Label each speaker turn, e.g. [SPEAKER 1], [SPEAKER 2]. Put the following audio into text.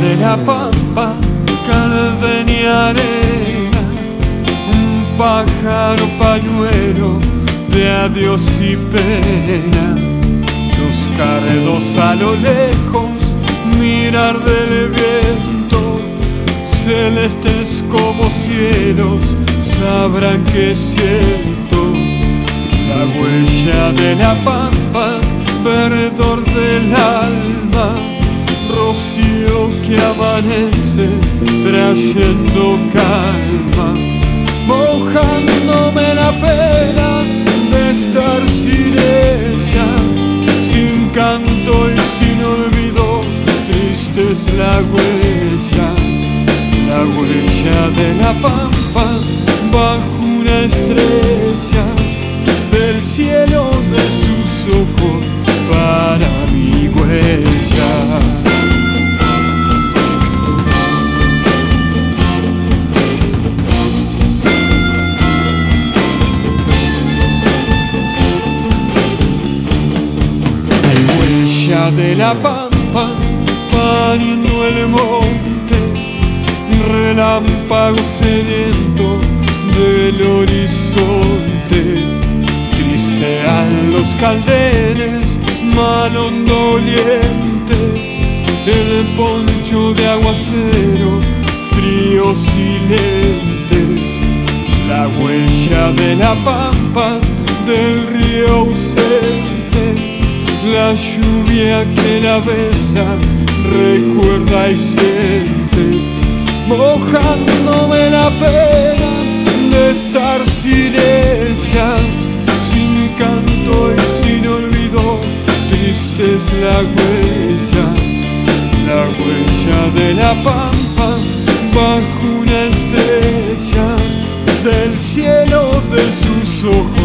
[SPEAKER 1] de la pampa, calde arena, un pájaro pañuelo de adiós y pena. Los cardos a lo lejos, mirar del viento, celestes como cielos, sabrán que siento la huella de la pampa, verdor del alma rocío que amanece trayendo calma, mojándome la pena de estar sin sin canto y sin olvido, triste es la huella, la huella de la pampa bajo una estrella de la pampa, pariendo el monte, relámpago sediento del horizonte. Tristean los calderes, mano doliente, el poncho de aguacero, frío silente, la huella de la pampa del río ausente la lluvia que la besa recuerda y siente, mojándome la pena de estar sin ella, sin canto y sin olvido, triste es la huella, la huella de la pampa bajo una estrella del cielo de sus ojos.